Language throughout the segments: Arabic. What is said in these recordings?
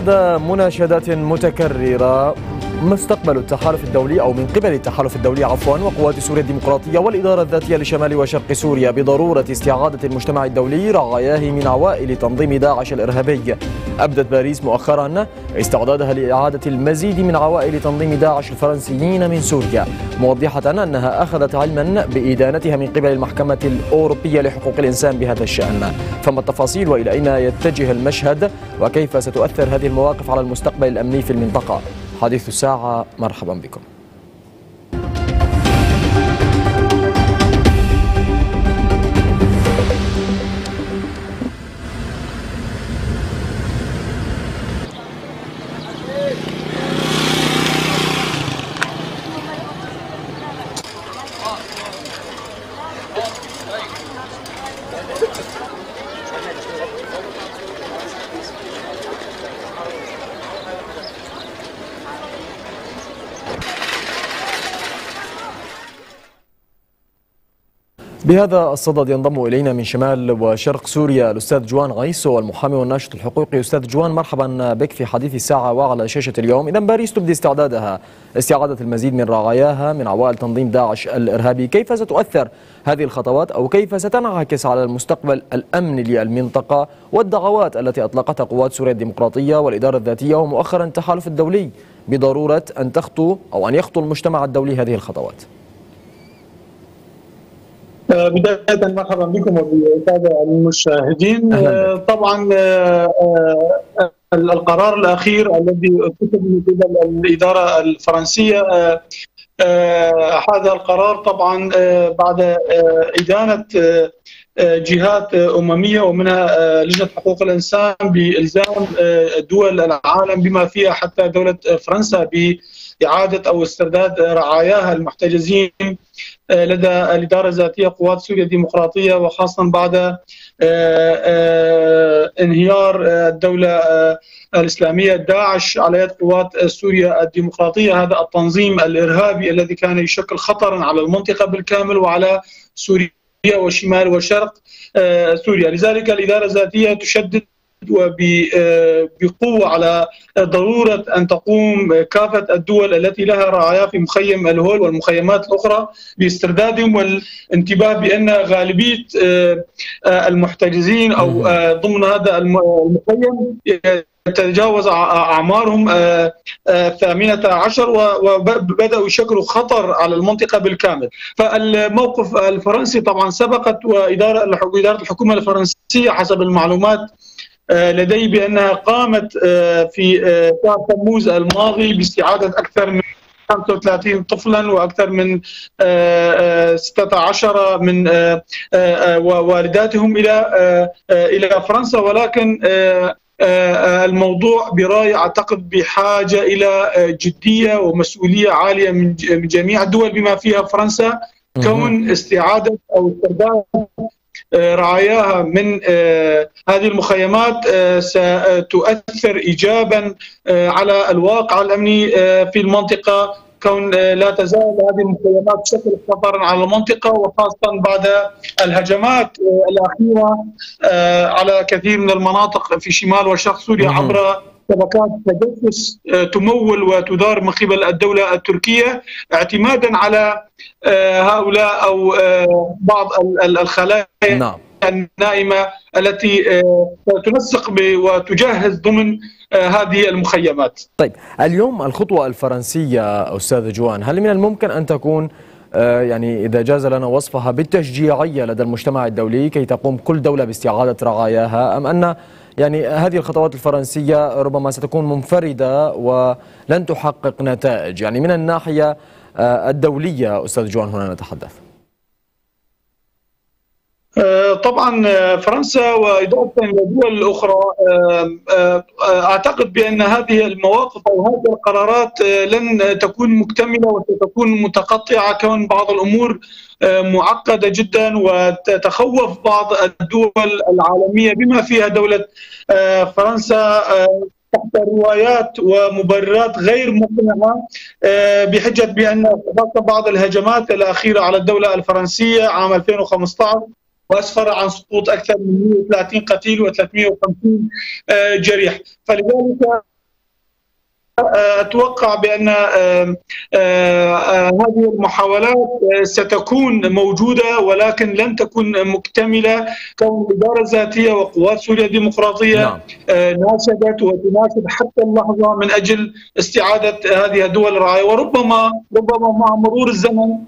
بعد مناشدات متكررة. مستقبل التحالف الدولي أو من قبل التحالف الدولي عفوا وقوات سوريا الديمقراطية والإدارة الذاتية لشمال وشرق سوريا بضرورة استعادة المجتمع الدولي رعاياه من عوائل تنظيم داعش الإرهابي. أبدت باريس مؤخرا استعدادها لإعادة المزيد من عوائل تنظيم داعش الفرنسيين من سوريا موضحة أنها أخذت علما بإدانتها من قبل المحكمة الأوروبية لحقوق الإنسان بهذا الشأن. فما التفاصيل وإلى أين يتجه المشهد وكيف ستؤثر هذه المواقف على المستقبل الأمني في المنطقة؟ حديث الساعة مرحبا بكم. بهذا الصدد ينضم إلينا من شمال وشرق سوريا الأستاذ جوان غيسو المحامي والناشط الحقوقي. أستاذ جوان مرحبا بك في حديث الساعة وعلى شاشة اليوم. اذا باريس تبدي استعدادها. استعادة المزيد من رعاياها من عوائل تنظيم داعش الإرهابي. كيف ستؤثر هذه الخطوات أو كيف ستنعكس على المستقبل الامني للمنطقة والدعوات التي أطلقتها قوات سوريا الديمقراطية والإدارة الذاتية ومؤخرا التحالف الدولي بضرورة أن تخطو أو أن يخطو المجتمع الدولي هذه الخطوات؟ بداية مرحبا بكم وبالسادة المشاهدين. طبعا القرار الأخير الذي اتخذ من قبل الإدارة الفرنسية هذا القرار طبعا بعد إدانة جهات أممية ومنها لجنة حقوق الإنسان بإلزام دول العالم بما فيها حتى دولة فرنسا بإعادة أو استرداد رعاياها المحتجزين لدى الإدارة الذاتية قوات سوريا الديمقراطية وخاصة بعد انهيار الدولة الإسلامية داعش على يد قوات سوريا الديمقراطية. هذا التنظيم الإرهابي الذي كان يشكل خطرا على المنطقة بالكامل وعلى سوريا وشمال وشرق سوريا. لذلك الإدارة الذاتية تشدد وبقوة على ضرورة أن تقوم كافة الدول التي لها رعايا في مخيم الهول والمخيمات الأخرى باستردادهم والانتباه بأن غالبية المحتجزين أو ضمن هذا المخيم تجاوز أعمارهم الثامنة عشر وبدأوا يشكلوا خطر على المنطقة بالكامل. فالموقف الفرنسي طبعا سبقت وإدارة اداره الحكومة الفرنسية حسب المعلومات لدي بأنها قامت في شهر تموز الماضي باستعادة أكثر من 35 طفلا وأكثر من 16 من والداتهم إلى إلى فرنسا. ولكن الموضوع برأيي أعتقد بحاجة إلى جدية ومسؤولية عالية من جميع الدول بما فيها فرنسا. كون استعادة أو استرداد رعاياها من هذه المخيمات ستؤثر ايجابا على الواقع الأمني في المنطقة. كون لا تزال هذه المخيمات تشكل خطرا على المنطقة وخاصه بعد الهجمات الأخيرة على كثير من المناطق في شمال وشرق سوريا عبر شبكات تجسس تمول وتدار من قبل الدولة التركية اعتمادا على هؤلاء أو بعض الخلايا نعم. النائمة التي تنسق وتجهز ضمن هذه المخيمات. طيب اليوم الخطوة الفرنسية أستاذ جوان هل من الممكن أن تكون يعني إذا جاز لنا وصفها بالتشجيعية لدى المجتمع الدولي كي تقوم كل دولة باستعادة رعاياها أم أن يعني هذه الخطوات الفرنسية ربما ستكون منفردة ولن تحقق نتائج. يعني من الناحية الدولية أستاذ جوان هنا نتحدث. طبعا فرنسا واضافه للدول الأخرى أعتقد بأن هذه المواقف أو هذه القرارات لن تكون مكتملة وستكون متقطعة كون بعض الأمور معقدة جدا وتتخوف بعض الدول العالمية بما فيها دولة فرنسا تحت روايات ومبررات غير مقنعة بحجة بأن بعض الهجمات الأخيرة على الدولة الفرنسية عام 2015 وأسفر عن سقوط أكثر من 130 قتيل و350 جريح. فلذلك أتوقع بأن هذه المحاولات ستكون موجودة ولكن لن تكون مكتملة كون الإدارة الذاتية وقوات سوريا الديمقراطية نعم. ناشدت وتناشد حتى اللحظة من أجل استعادة هذه الدول الرعايه وربما ربما مع مرور الزمن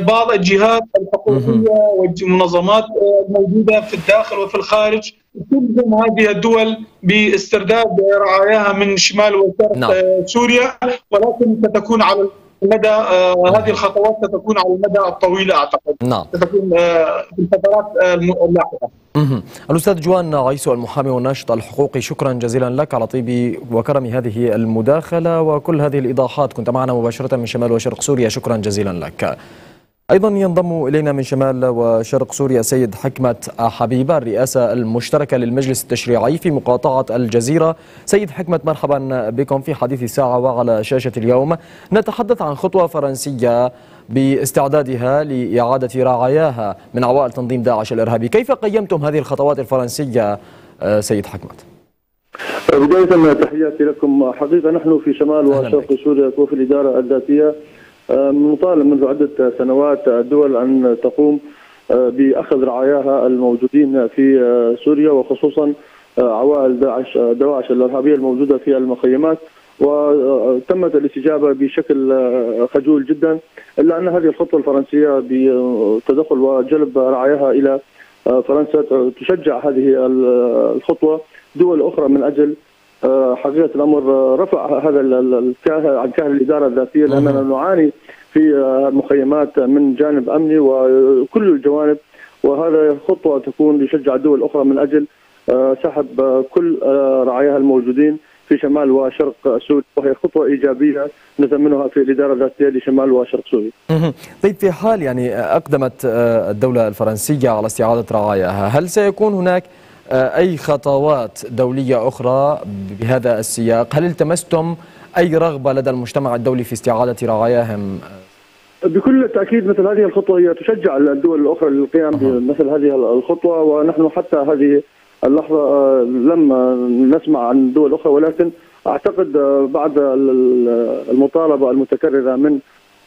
بعض الجهات الحقوقية والمنظمات الموجودة في الداخل وفي الخارج تلزم هذه الدول باسترداد رعاياها من شمال وشرق نعم. سوريا ولكن ستكون على المدى آه هذه الخطوات ستكون على المدى الطويل أعتقد. نعم. ستكون آه في الفترات اللاحقة. الأستاذ جوان عيسو المحامي والناشط الحقوقي شكرا جزيلا لك على طيب وكرم هذه المداخلة وكل هذه الإيضاحات كنت معنا مباشرة من شمال وشرق سوريا شكرا جزيلا لك. أيضا ينضم إلينا من شمال وشرق سوريا سيد حكمة حبيبة الرئاسة المشتركة للمجلس التشريعي في مقاطعة الجزيرة. سيد حكمة مرحبا بكم في حديث الساعة وعلى شاشة اليوم. نتحدث عن خطوة فرنسية باستعدادها لإعادة رعاياها من عوائل تنظيم داعش الإرهابي. كيف قيمتم هذه الخطوات الفرنسية سيد حكمة؟ بداية تحياتي لكم حقيقة. نحن في شمال وشرق سوريا وفي الإدارة الذاتية. مطالب منذ عدة سنوات الدول أن تقوم بأخذ رعاياها الموجودين في سوريا وخصوصا عوائل داعش دواعش الإرهابية الموجودة في المخيمات. وتمت الاستجابة بشكل خجول جدا إلا أن هذه الخطوة الفرنسية بتدخل وجلب رعاياها إلى فرنسا تشجع هذه الخطوة دول أخرى من أجل حقيقة الأمر رفع هذا الكاهل عن كاهل الإدارة الذاتية لأننا نعاني في المخيمات من جانب أمني وكل الجوانب وهذا خطوة تكون ليشجع الدول الأخرى من أجل سحب كل رعاياها الموجودين في شمال وشرق سوريا وهي خطوة إيجابية نثمنها في الإدارة الذاتية لشمال وشرق سوريا. طيب في حال يعني أقدمت الدولة الفرنسية على استعادة رعاياها، هل سيكون هناك أي خطوات دولية أخرى بهذا السياق؟ هل التمستم أي رغبة لدى المجتمع الدولي في استعادة رعاياهم؟ بكل تأكيد مثل هذه الخطوة هي تشجع الدول الأخرى للقيام بمثل هذه الخطوة ونحن حتى هذه اللحظة لم نسمع عن دول أخرى ولكن أعتقد بعد المطالبة المتكررة من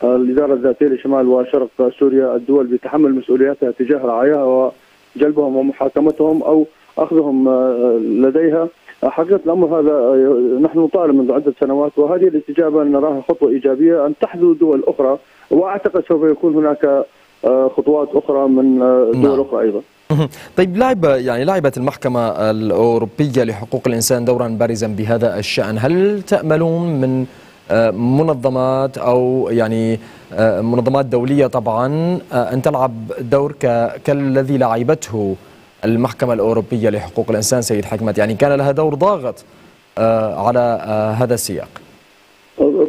الإدارة الذاتية لشمال وشرق سوريا الدول بتحمل مسؤولياتها تجاه رعاياها وجلبهم ومحاكمتهم أو أخذهم لديها حقيقة الأمر هذا نحن نطالب منذ عدة سنوات وهذه الاستجابه نراها خطوة إيجابية أن تحذو دول أخرى وأعتقد سوف يكون هناك خطوات أخرى من دول نعم. أخرى أيضا. طيب لعب يعني لعبت المحكمة الأوروبية لحقوق الإنسان دورا بارزا بهذا الشأن، هل تأملون من منظمات أو يعني منظمات دولية طبعا أن تلعب دور كالذي لعبته المحكمة الأوروبية لحقوق الإنسان سيد حكمت. يعني كان لها دور ضاغط على هذا السياق.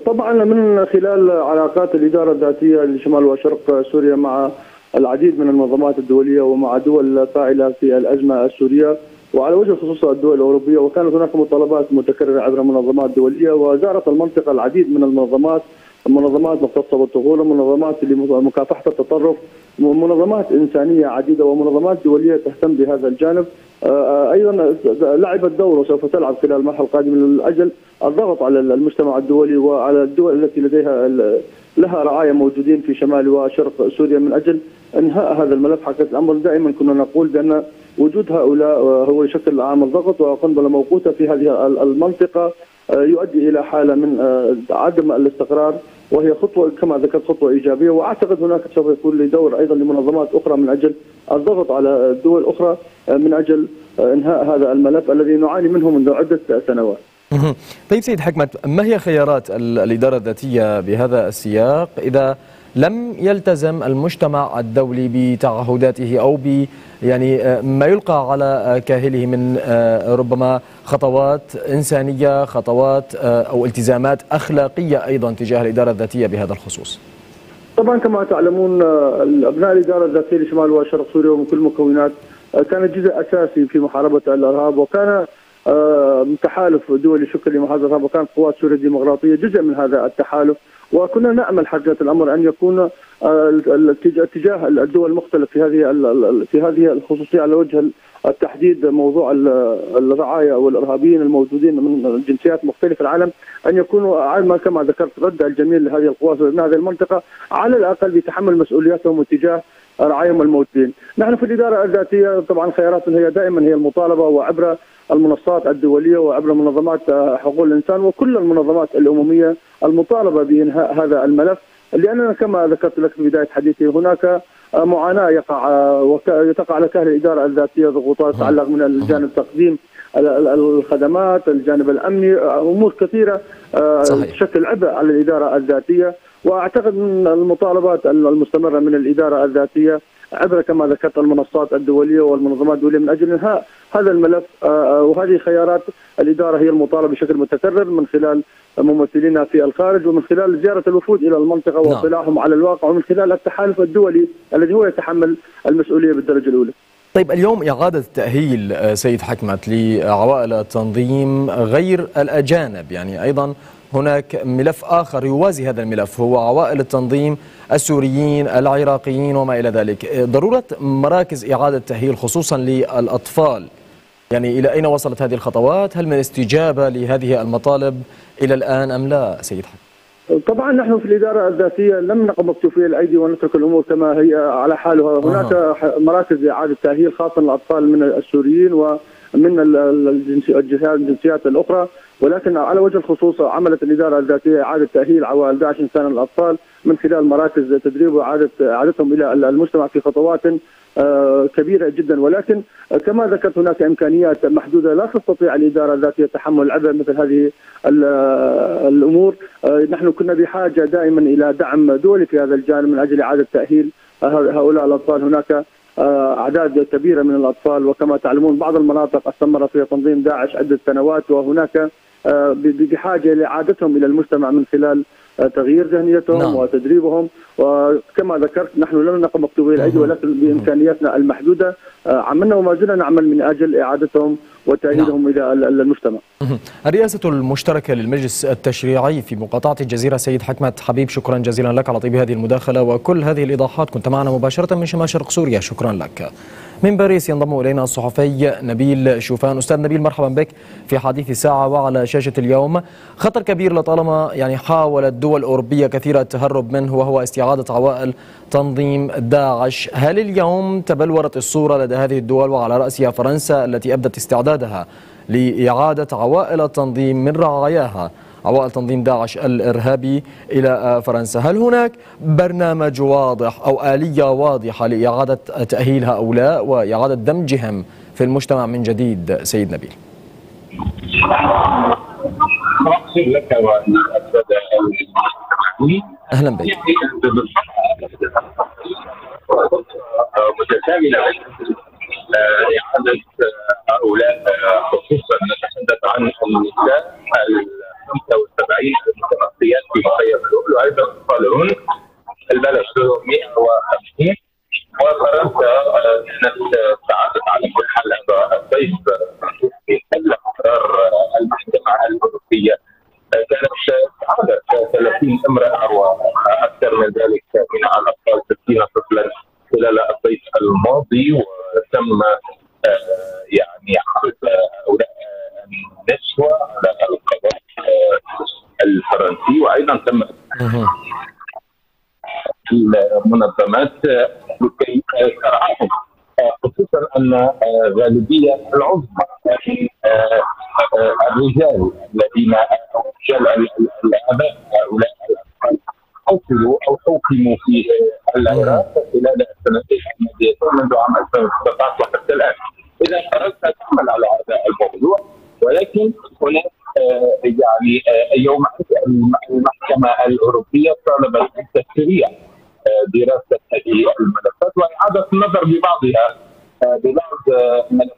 طبعا من خلال علاقات الإدارة الذاتية لشمال وشرق سوريا مع العديد من المنظمات الدولية ومع دول فاعلة في الأزمة السورية وعلى وجه الخصوص الدول الأوروبية وكانت هناك مطالبات متكررة عبر منظمات دولية وزارت المنطقة العديد من المنظمات منظمات مختصة بالطفولة منظمات لمكافحة التطرف منظمات إنسانية عديدة ومنظمات دولية تهتم بهذا الجانب. أيضا لعبت دور وسوف تلعب خلال المرحلة القادمة من أجل الضغط على المجتمع الدولي وعلى الدول التي لديها لها رعاية موجودين في شمال وشرق سوريا من أجل إنهاء هذا الملف حقيقة الأمر. دائما كنا نقول بأن وجود هؤلاء هو يشكل عامل ضغط وقنبلة موقوتة في هذه المنطقة يؤدي إلى حالة من عدم الاستقرار. وهي خطوة كما ذكرت خطوة إيجابية وأعتقد هناك سوف يكون لدور أيضا لمنظمات أخرى من أجل الضغط على الدول الاخرى من أجل إنهاء هذا الملف الذي نعاني منه منذ عدة سنوات. طيب سيد حكمت ما هي خيارات الإدارة الذاتية بهذا السياق إذا لم يلتزم المجتمع الدولي بتعهداته أو ب يعني ما يلقى على كاهله من ربما خطوات إنسانية، خطوات أو التزامات أخلاقية أيضا تجاه الإدارة الذاتية بهذا الخصوص. طبعا كما تعلمون ابناء الإدارة الذاتية لشمال وشرق سوريا ومن كل المكونات كانت جزء أساسي في محاربة الإرهاب وكان تحالف دولي شكل لمحاربه الإرهاب وكانت قوات سوريا الديمقراطية جزء من هذا التحالف وكنا نأمل حقيقه الأمر أن يكون اتجاه الدول المختلف في هذه في هذه الخصوصية على وجه التحديد موضوع الرعاية والإرهابيين الموجودين من جنسيات مختلفة العالم أن يكونوا كما ذكرت رد الجميل لهذه القوات من هذه المنطقة على الأقل بتحمل مسؤولياتهم تجاه رعايهم الموجودين. نحن في الإدارة الذاتية طبعا خياراتنا هي دائما هي المطالبة وعبر المنصات الدولية وعبر منظمات حقوق الإنسان وكل المنظمات الأممية المطالبة بإنهاء هذا الملف. لأننا كما ذكرت لك في بداية حديثي هناك معاناة يقع تقع على كاهل الإدارة الذاتية ضغوطات تتعلق من الجانب تقديم الخدمات، الجانب الأمني، أمور كثيرة آه، صحيح. تشكل عبء على الإدارة الذاتية. وأعتقد إن المطالبات المستمرة من الإدارة الذاتية عبر كما ذكرت المنصات الدولية والمنظمات الدولية من أجل إنهاء هذا الملف آه، آه، وهذه خيارات الإدارة هي المطالبة بشكل متكرر من خلال ممثلينا في الخارج ومن خلال زيارة الوفود إلى المنطقة نعم. واطلاعهم على الواقع ومن خلال التحالف الدولي الذي هو يتحمل المسؤولية بالدرجة الأولى. طيب اليوم إعادة التأهيل آه، سيد حكمت لعوائل التنظيم غير الأجانب يعني أيضا هناك ملف آخر يوازي هذا الملف هو عوائل التنظيم السوريين العراقيين وما إلى ذلك. ضرورة مراكز إعادة التأهيل خصوصا للأطفال. يعني إلى أين وصلت هذه الخطوات؟ هل من استجابة لهذه المطالب إلى الآن أم لا سيد حكم طبعا نحن في الإدارة الذاتية لم نقم مكتوفي الأيدي ونترك الأمور كما هي على حالها، هناك آه. مراكز إعادة تأهيل خاصه للأطفال من السوريين ومن الجنسيات الأخرى. ولكن على وجه الخصوص عملت الإدارة الذاتية إعادة تأهيل عوائل داعش إنسان الأطفال من خلال مراكز تدريب وإعادة إعادتهم إلى المجتمع في خطوات آه، كبيرة جدا. ولكن كما ذكرت هناك إمكانيات محدودة لا تستطيع الإدارة الذاتية تحمل العبء مثل هذه الأمور. آه، نحن كنا بحاجة دائما إلى دعم دولي في هذا الجانب من أجل إعادة تأهيل هؤلاء الأطفال. هناك آه، أعداد كبيرة من الأطفال وكما تعلمون بعض المناطق استمر فيها تنظيم داعش عدة سنوات وهناك بحاجة لاعادتهم إلى المجتمع من خلال تغيير ذهنيتهم نعم. وتدريبهم. وكما ذكرت نحن لم نقم مكتوبي الايدي ولكن بإمكانياتنا المحدودة آه، عملنا وما زلنا نعمل من أجل إعادتهم وتأهيلهم نعم. إلى المجتمع الرئاسة المشتركة للمجلس التشريعي في مقاطعة الجزيرة سيد حكمت حبيب شكرا جزيلا لك على طيب هذه المداخلة وكل هذه الإيضاحات كنت معنا مباشرة من شمال شرق سوريا. شكرا لك. من باريس ينضم إلينا الصحفي نبيل شوفان. أستاذ نبيل مرحبا بك في حديث ساعة وعلى شاشة اليوم. خطر كبير لطالما يعني حاولت دول أوروبية كثيرة التهرب منه وهو استعادة عوائل تنظيم داعش. هل اليوم تبلورت الصورة لدى هذه الدول وعلى رأسها فرنسا التي أبدت استعدادها لإعادة عوائل التنظيم من رعاياها؟ عوائل تنظيم داعش الإرهابي إلى فرنسا. هل هناك برنامج واضح أو آلية واضحة لإعادة تأهيل هؤلاء وإعادة دمجهم في المجتمع من جديد؟ سيد نبيل. أهلا بك. متكامله اعاده هؤلاء خصوصا نتحدث عن النساء ال 75 المتنقيات في مخيم الأول وأيضا اطفالهن البلد 150 وفرنسا كانت ساعدت على حل هذا الضيف في حل قرار المحكمه الاوروبيه كانت سعادة 30 امرأة وأكثر من ذلك من الأطفال 60 طفلا خلال الصيف الماضي وتم آه، يعني عرض هؤلاء النسوة على القضاء آه، الفرنسي وأيضا تم المنظمات لكي ترعاهم خصوصا ان غالبيه العظمى الرجال الذين رجال الأباء هؤلاء حصلوا أو حكموا في العراق خلال السنتين الماضيتين منذ عام 2019 وحتى الآن. إذا أردت تعمل على هذا الموضوع ولكن هناك يعني يوم المحكمة الأوروبية طالبت بالتسريع دراسة هذه الملفات وإعادة النظر ببعضها آه، uh,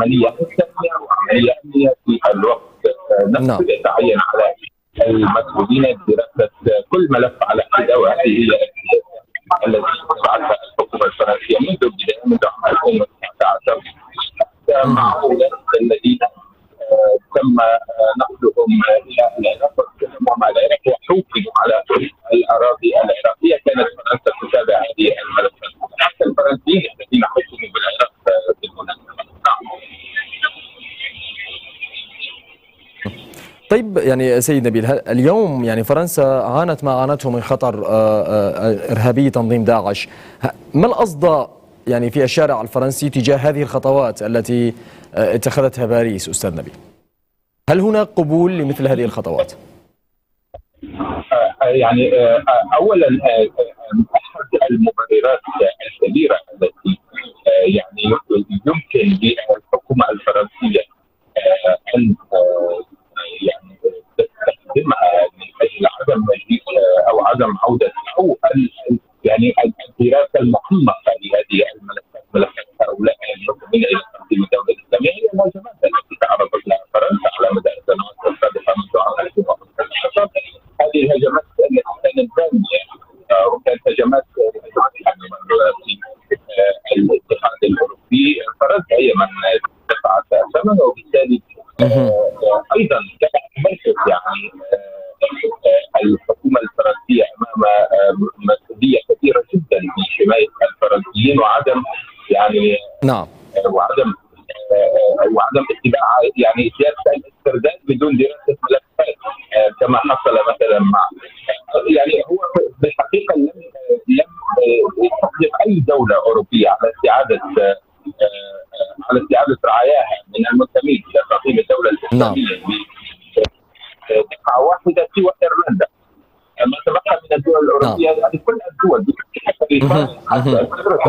عملية انسانيه وعمليه امنيه في الوقت آه، نعم. نفسه يتعين على المسؤولين دراسه كل ملف على حدة وهذه هي يعني سيد نبيل اليوم يعني فرنسا عانت ما عانته من خطر آه، آه، إرهابي تنظيم داعش ما الأصداء يعني في الشارع الفرنسي تجاه هذه الخطوات التي آه، اتخذتها باريس أستاذ نبيل هل هناك قبول لمثل هذه الخطوات؟ يعني اولا عدم عوده ال- يعني الدراسه المعمقه لهذه الملفات ملفات هؤلاء المنتمين إلى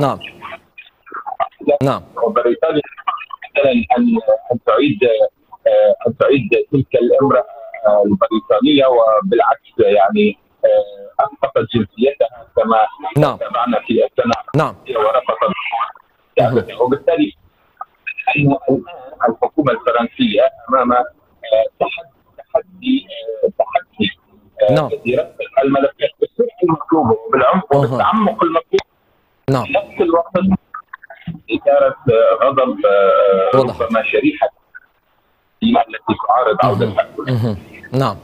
نعم. نعم. وبريطانيا مثلا أن أن تعيد آه، أن تعيد تلك الامراه آه، البريطانية وبالعكس يعني آه، اسقطت جنسيتها كما نعم. تابعنا في السنة نعم. ورفضت. وبالتالي الحكومة الفرنسية أمام آه، تحدي تحدي آه، تحدي آه، نعم. الملفات. بالصدق المطلوبه وبالعمق أها. وبالتعمق المطلوب. نعم. نفس الوقت إثارة آه، غضب آه،. ربما شريحة التي تعارض عودة الحكم. نعم.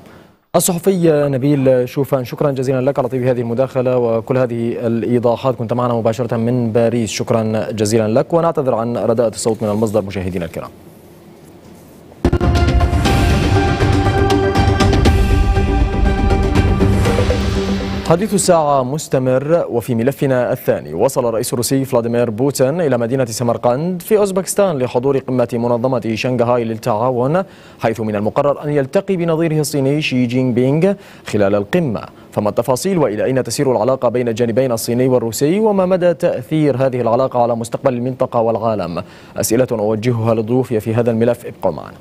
الصحفي نبيل شوفان شكرا جزيلا لك على طيب هذه المداخلة وكل هذه الإيضاحات. كنت معنا مباشرة من باريس. شكرا جزيلا لك. ونعتذر عن رداءة الصوت من المصدر مشاهدينا الكرام. حديث الساعة مستمر وفي ملفنا الثاني وصل الرئيس الروسي فلاديمير بوتين إلى مدينة سمرقند في أوزبكستان لحضور قمة منظمة شنغهاي للتعاون حيث من المقرر أن يلتقي بنظيره الصيني شي جين بينغ خلال القمة. فما التفاصيل وإلى أين تسير العلاقة بين الجانبين الصيني والروسي وما مدى تأثير هذه العلاقة على مستقبل المنطقة والعالم؟ أسئلة أوجهها لضيوفي في هذا الملف ابقوا معنا.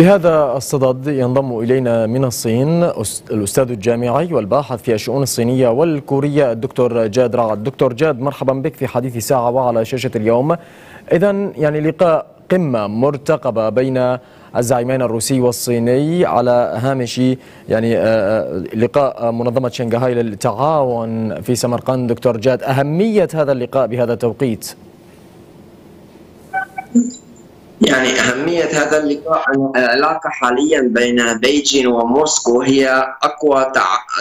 بهذا الصدد ينضم إلينا من الصين الأستاذ الجامعي والباحث في الشؤون الصينية والكورية الدكتور جاد رعد. دكتور جاد مرحبا بك في حديث ساعة وعلى شاشة اليوم. إذا يعني لقاء قمة مرتقبة بين الزعيمين الروسي والصيني على هامش يعني آه، آه، لقاء منظمة شنغهاي للتعاون في سمرقند. دكتور جاد أهمية هذا اللقاء بهذا التوقيت؟ يعني أهمية هذا اللقاء العلاقة حاليا بين بيجين وموسكو هي أقوى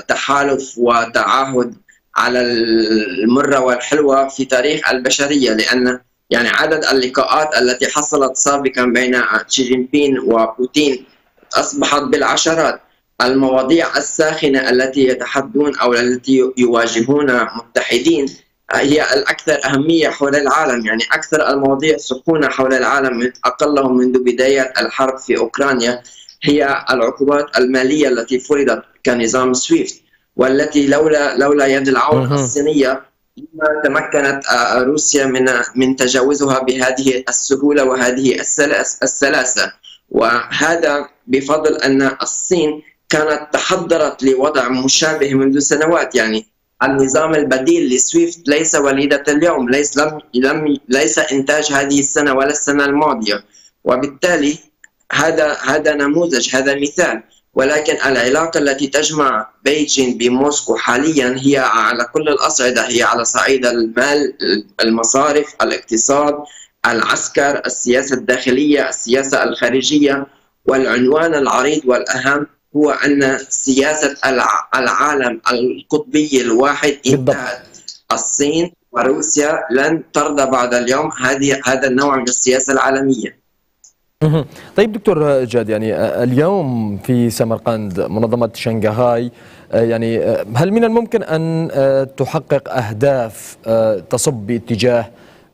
تحالف وتعاهد على المرة والحلوة في تاريخ البشرية لأن يعني عدد اللقاءات التي حصلت سابقا بين شي جين بين وبوتين أصبحت بالعشرات. المواضيع الساخنة التي يتحدون أو التي يواجهون متحدين هي الأكثر أهمية حول العالم يعني أكثر المواضيع سخونة حول العالم أقلهم منذ بداية الحرب في أوكرانيا هي العقوبات المالية التي فرضت كنظام سويفت والتي لولا لولا يد العون الصينية ما تمكنت آه، روسيا من من تجاوزها بهذه السهولة وهذه السلاسة. وهذا بفضل أن الصين كانت تحضرت لوضع مشابه منذ سنوات يعني النظام البديل لسويفت ليس وليدة اليوم ليس لم لم ليس إنتاج هذه السنة ولا السنة الماضية. وبالتالي هذا هذا نموذج هذا مثال. ولكن العلاقة التي تجمع بيجين بموسكو حاليا هي على كل الأصعدة. هي على صعيد المال المصارف الاقتصاد العسكر السياسة الداخلية السياسة الخارجية والعنوان العريض والأهم هو أن سياسة العالم القطبي الواحد انتهت الصين وروسيا لن ترضى بعد اليوم هذه هذا النوع من السياسة العالمية. طيب دكتور جاد يعني اليوم في سمرقند منظمة شنغهاي يعني هل من الممكن أن تحقق أهداف تصب باتجاه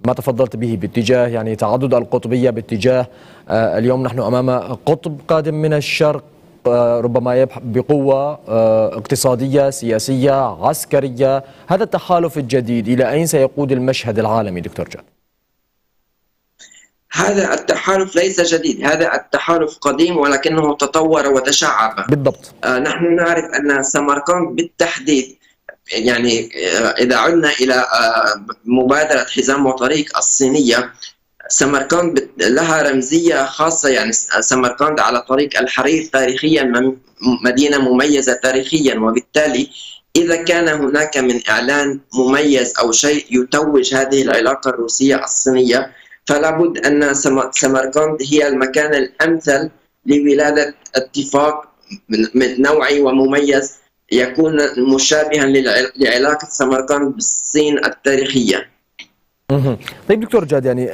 ما تفضلت به باتجاه يعني تعدد القطبية باتجاه اليوم نحن أمام قطب قادم من الشرق ربما بقوة آه، اقتصادية سياسية عسكرية. هذا التحالف الجديد إلى أين سيقود المشهد العالمي دكتور جاد؟ هذا التحالف ليس جديد هذا التحالف قديم ولكنه تطور وتشعب. بالضبط. آه نحن نعرف أن سمرقند بالتحديد يعني آه إذا عدنا إلى آه مبادرة حزام وطريق الصينية سمرقند لها رمزية خاصة يعني سمرقند على طريق الحرير تاريخيا مدينة مميزة تاريخيا. وبالتالي إذا كان هناك من إعلان مميز أو شيء يتوج هذه العلاقة الروسية الصينية فلا بد أن سمرقند هي المكان الأمثل لولادة اتفاق من نوعي ومميز يكون مشابها لعلاقة سمرقند بالصين التاريخية. طيب دكتور جاد يعني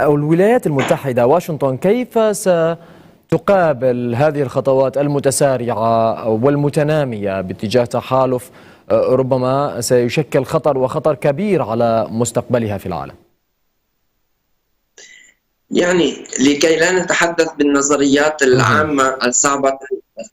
أو الولايات المتحدة واشنطن كيف ستقابل هذه الخطوات المتسارعة والمتنامية باتجاه تحالف آه، ربما سيشكل خطر وخطر كبير على مستقبلها في العالم؟ يعني لكي لا نتحدث بالنظريات العامة الصعبة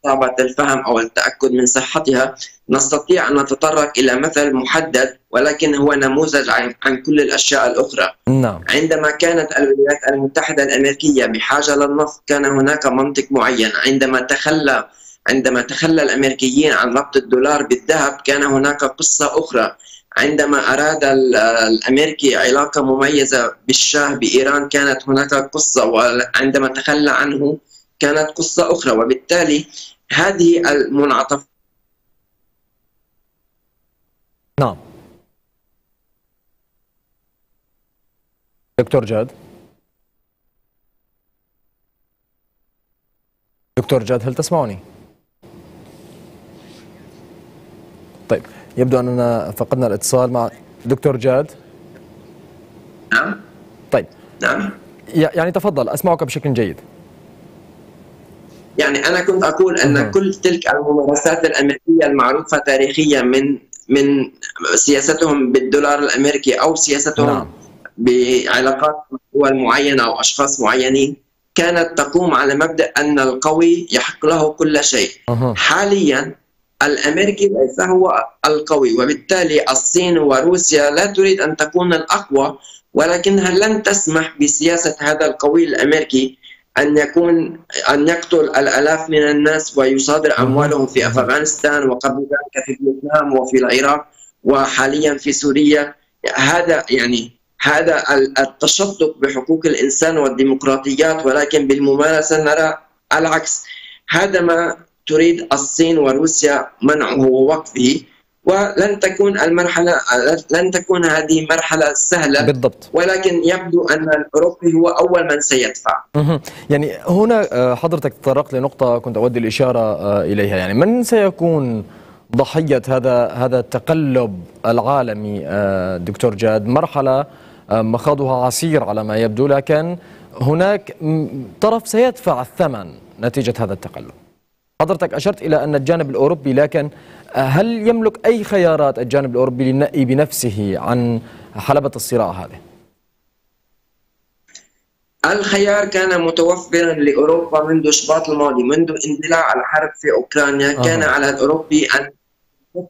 صعبة الفهم أو التأكد من صحتها نستطيع أن نتطرق إلى مثل محدد ولكن هو نموذج عن, عن كل الأشياء الأخرى. نعم. عندما كانت الولايات المتحدة الأمريكية بحاجة للنفط كان هناك منطق معين. عندما تخلى عندما تخلى الأمريكيين عن ربط الدولار بالذهب كان هناك قصة أخرى. عندما أراد الأمريكي علاقة مميزة بالشاه بإيران كانت هناك قصة وعندما تخلى عنه كانت قصة أخرى. وبالتالي هذه المنعطف نعم. دكتور جاد. دكتور جاد هل تسمعني؟ طيب. يبدو أننا فقدنا الاتصال مع دكتور جاد. نعم. طيب. نعم. يعني تفضل أسمعك بشكل جيد. يعني أنا كنت أقول أن كل تلك الممارسات الأمريكية المعروفة تاريخيا من من سياستهم بالدولار الأمريكي أو سياستهم نعم. بعلاقات دول معينة أو أشخاص معينين كانت تقوم على مبدأ أن القوي يحق له كل شيء. أه. حاليا الأمريكي ليس هو القوي وبالتالي الصين وروسيا لا تريد أن تكون الأقوى ولكنها لن تسمح بسياسة هذا القوي الأمريكي أن يكون أن يقتل الألاف من الناس ويصادر أموالهم في أفغانستان وقبل ذلك في فيتنام وفي العراق وحاليا في سوريا. هذا يعني هذا التشطب بحقوق الإنسان والديمقراطيات ولكن بالممارسة نرى العكس. هذا ما تريد الصين وروسيا منعه ووقفه ولن تكون المرحلة لن تكون هذه مرحلة سهلة. بالضبط. ولكن يبدو أن الأوروبي هو أول من سيدفع. يعني هنا آه، حضرتك تطرقت لنقطة كنت أود الإشارة آه، إليها. يعني من سيكون ضحية هذا هذا التقلب العالمي آه، دكتور جاد؟ مرحلة مخاضها عسير على ما يبدو لكن هناك طرف سيدفع الثمن نتيجة هذا التقلب. حضرتك أشرت إلى أن الجانب الأوروبي لكن آه، هل يملك أي خيارات الجانب الأوروبي للنأي بنفسه عن حلبة الصراع هذه؟ الخيار كان متوفرا لأوروبا منذ شباط الماضي منذ اندلاع الحرب في أوكرانيا آه. كان على الأوروبي أن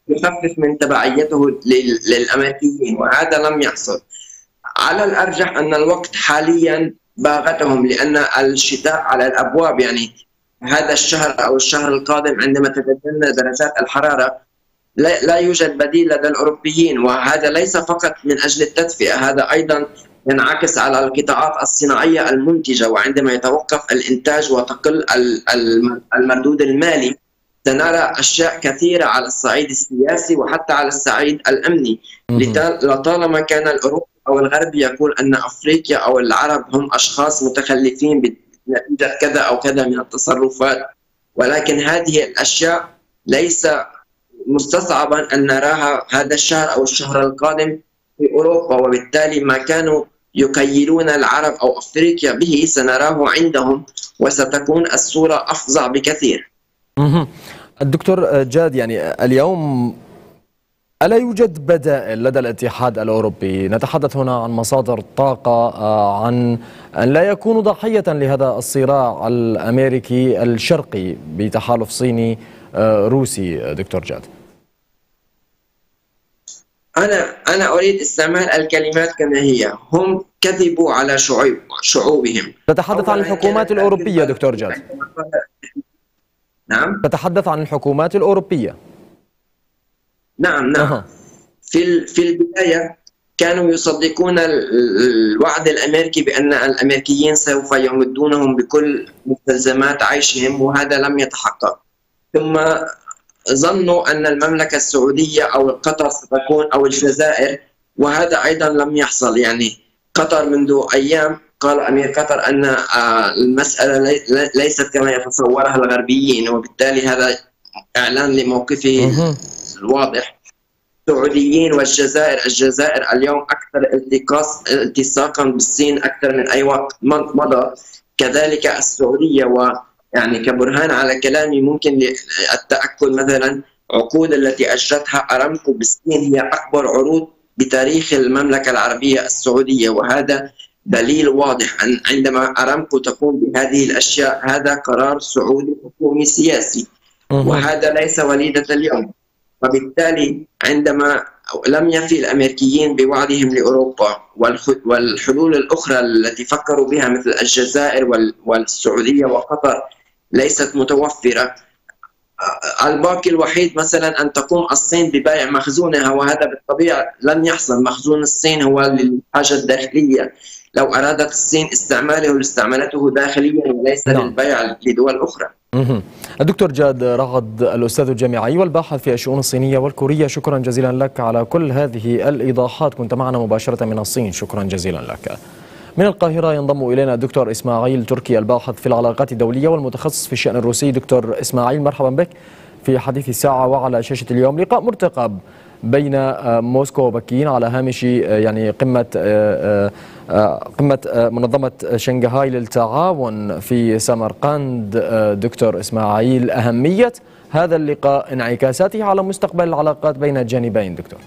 يخفف من تبعيته للأمريكيين وهذا لم يحصل على الأرجح أن الوقت حاليا باغتهم لأن الشتاء على الأبواب يعني هذا الشهر أو الشهر القادم عندما تتدنى درجات الحرارة لا, لا يوجد بديل لدى الأوروبيين وهذا ليس فقط من أجل التدفئة هذا أيضا ينعكس على القطاعات الصناعية المنتجة وعندما يتوقف الإنتاج وتقل المردود المالي سنرى أشياء كثيرة على الصعيد السياسي وحتى على الصعيد الأمني. لطالما كان الأوروبي أو الغربي يقول أن أفريقيا أو العرب هم أشخاص متخلفين نتيجة كذا أو كذا من التصرفات. ولكن هذه الأشياء ليس مستصعبا أن نراها هذا الشهر أو الشهر القادم في أوروبا. وبالتالي ما كانوا يكيلون العرب أو أفريقيا به سنراه عندهم وستكون الصورة أفظع بكثير. الدكتور جاد يعني اليوم ألا يوجد بدائل لدى الاتحاد الأوروبي؟ نتحدث هنا عن مصادر طاقة آه، عن أن لا يكون ضحية لهذا الصراع الأمريكي الشرقي بتحالف صيني آه، روسي دكتور جاد. أنا أنا أريد استعمال الكلمات كما هي. هم كذبوا على شعوب شعوبهم. تتحدث عن الحكومات الأوروبية دكتور جاد. نعم؟ تتحدث عن الحكومات الأوروبية. نعم نعم. أه. في في البداية كانوا يصدقون الوعد الأمريكي بأن الأمريكيين سوف يمدونهم بكل مستلزمات عيشهم وهذا لم يتحقق. ثم ظنوا أن المملكة السعودية أو قطر ستكون أو الجزائر وهذا أيضا لم يحصل. يعني قطر منذ أيام قال أمير قطر أن آه، المسألة ليست كما يتصورها الغربيين وبالتالي هذا إعلان لموقفه الواضح. السعوديين والجزائر الجزائر اليوم أكثر التقاص التصاقا بالصين أكثر من أي وقت مضى. كذلك السعودية ويعني كبرهان على كلامي ممكن التاكد مثلا عقود التي أجرتها أرامكو بالصين هي أكبر عروض بتاريخ المملكة العربية السعودية. وهذا دليل واضح أن عندما أرامكو تقوم بهذه الأشياء هذا قرار سعودي حكومي سياسي. وهذا ليس وليدة اليوم. وبالتالي عندما لم يفي الأمريكيين بوعدهم لأوروبا والحلول الأخرى التي فكروا بها مثل الجزائر والسعودية وقطر ليست متوفرة الباقي الوحيد مثلا أن تقوم الصين ببيع مخزونها وهذا بالطبيعة لن يحصل. مخزون الصين هو للحاجة الداخلية. لو أرادت الصين استعماله لاستعمالته داخليا وليس نعم. للبيع لدول أخرى. الدكتور جاد رغد الأستاذ الجامعي والباحث في الشؤون الصينية والكورية شكرا جزيلا لك على كل هذه الإيضاحات. كنت معنا مباشرة من الصين شكرا جزيلا لك. من القاهرة ينضم إلينا الدكتور إسماعيل تركي الباحث في العلاقات الدولية والمتخصص في الشأن الروسي. دكتور إسماعيل مرحبا بك في حديث الساعة وعلى شاشة اليوم. لقاء مرتقب. بين آه، موسكو وبكين على هامش آه، يعني قمة آه، قمة منظمة شنغهاي للتعاون في سمرقند دكتور إسماعيل أهمية. هذا اللقاء انعكاساته على مستقبل العلاقات بين الجانبين دكتور.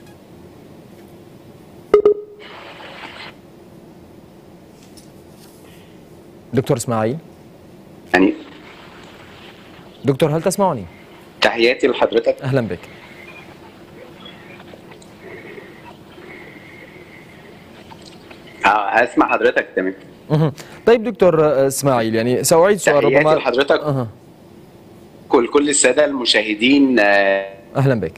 دكتور إسماعيل. يعني؟ دكتور هل تسمعني؟ تحياتي لحضرتك. أهلا بك. هسمع حضرتك تمام. طيب دكتور إسماعيل يعني سأعيد سؤال ربما لحضرتك. أها. كل كل السادة المشاهدين آه، أهلا بك.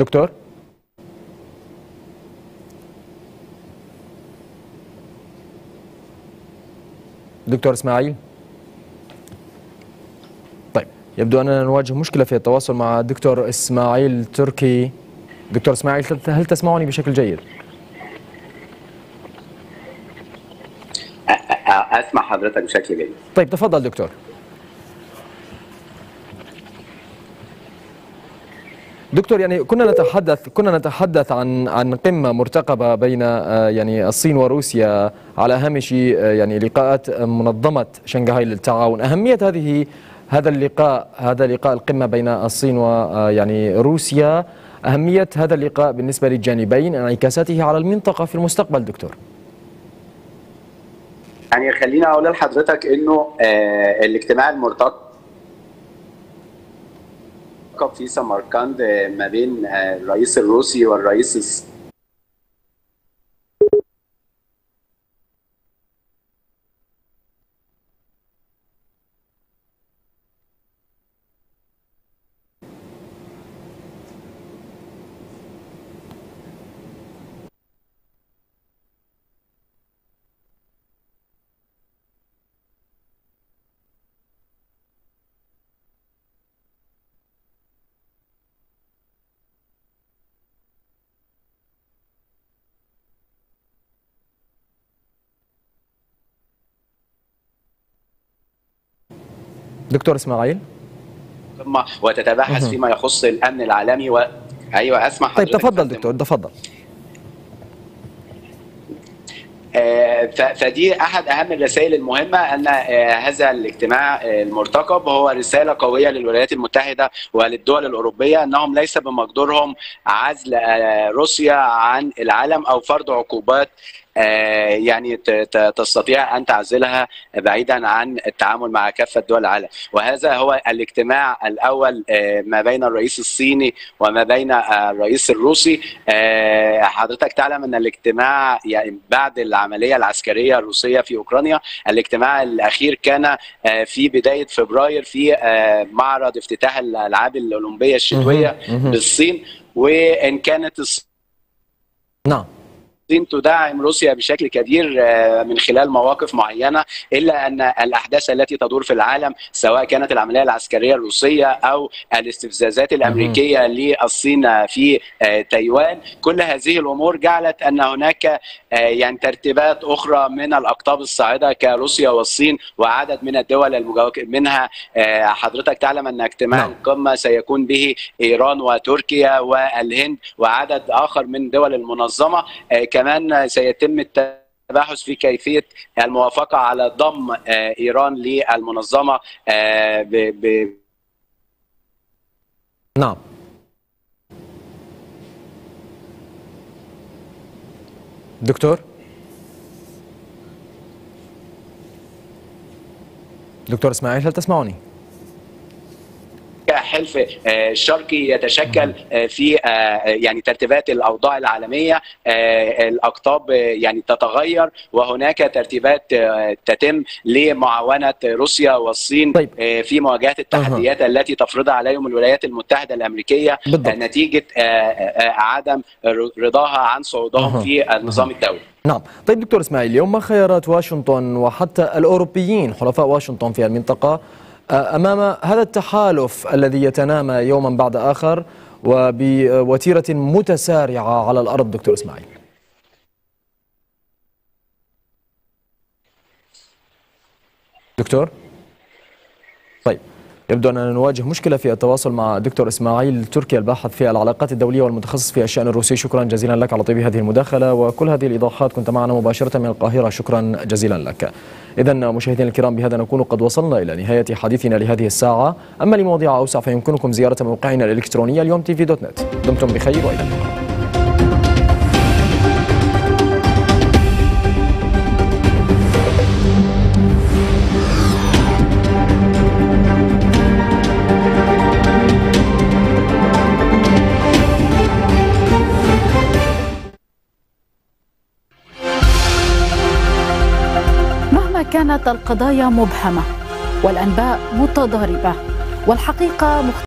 دكتور؟ دكتور إسماعيل؟ يبدو أننا نواجه مشكلة في التواصل مع دكتور إسماعيل تركي. دكتور إسماعيل هل تسمعني بشكل جيد؟ أ- أ- أسمع حضرتك بشكل جيد. طيب تفضل دكتور. دكتور يعني كنا نتحدث كنا نتحدث عن عن قمة مرتقبة بين آه، يعني الصين وروسيا على هامش آه، يعني لقاءات منظمة شنغهاي للتعاون. أهمية هذه هذا اللقاء هذا لقاء القمة بين الصين ويعني روسيا. أهمية هذا اللقاء بالنسبة للجانبين انعكاساته على المنطقة في المستقبل دكتور. يعني خليني أقول لحضرتك إنه آه، الاجتماع المرتقب في سمرقند آه، ما بين آه، الرئيس الروسي والرئيس دكتور إسماعيل وتتباحث. فيما يخص الأمن العالمي و... أيوه أسمع طيب تفضل. دكتور تفضل آه، فدي أحد أهم الرسائل المهمة أن آه، هذا الاجتماع آه، المرتقب هو رسالة قوية للولايات المتحدة وللدول الأوروبية أنهم ليس بمقدورهم عزل روسيا عن العالم أو فرض عقوبات يعني ت- ت- تستطيع أن تعزلها بعيدا عن التعامل مع كافة دول العالم. وهذا هو الاجتماع الأول آه، ما بين الرئيس الصيني وما بين آه، الرئيس الروسي. آه، حضرتك تعلم أن الاجتماع يعني بعد العملية العسكرية الروسية في أوكرانيا الاجتماع الأخير كان آه، في بداية فبراير في آه، معرض افتتاح الألعاب الأولمبية الشتوية. بالصين وإن كانت الصين نعم. الصين تدعم روسيا بشكل كبير آه، من خلال مواقف معينة إلا أن الأحداث التي تدور في العالم سواء كانت العملية العسكرية الروسية أو الاستفزازات الأمريكية للصين في آه، تايوان كل هذه الأمور جعلت أن هناك آه، يعني ترتيبات أخرى من الأقطاب الصاعدة كروسيا والصين وعدد من الدول المجاورة منها. حضرتك تعلم أن اجتماع نعم. القمة سيكون به إيران وتركيا والهند وعدد آخر من دول المنظمة. كمان سيتم التباحث في كيفية الموافقة على ضم آه، إيران للمنظمة آه، ب- ب- نعم دكتور دكتور إسماعيل هل تسمعني؟ حلف آه، شرقي يتشكل آه، في آه، يعني ترتيبات الأوضاع العالمية الأقطاب يعني تتغير وهناك ترتيبات تتم لمعاونة روسيا والصين طيب. في مواجهة التحديات التي تفرضها عليهم الولايات المتحدة الأمريكية بالضبط. نتيجة عدم رضاها عن صعودهم أها. في النظام الدولي نعم طيب دكتور إسماعيل اليوم ما خيارات واشنطن وحتى الأوروبيين حلفاء واشنطن في المنطقة آه، أمام هذا التحالف الذي يتنامى يوما بعد آخر وبوتيرة متسارعة على الأرض دكتور إسماعيل. دكتور؟ يبدو أننا نواجه مشكلة في التواصل مع دكتور إسماعيل تركي الباحث في العلاقات الدولية والمتخصص في الشأن الروسي. شكرا جزيلا لك على طيب هذه المداخلة. وكل هذه الإيضاحات كنت معنا مباشرة من القاهرة. شكرا جزيلا لك. إذا مشاهدينا الكرام بهذا نكون قد وصلنا إلى نهاية حديثنا لهذه الساعة. أما لمواضيع أوسع فيمكنكم زيارة موقعنا الإلكتروني اليوم تي في دوت نت. دمتم بخير وإلى اللقاء. كانت القضايا مبهمة والأنباء متضاربة والحقيقة مختلفة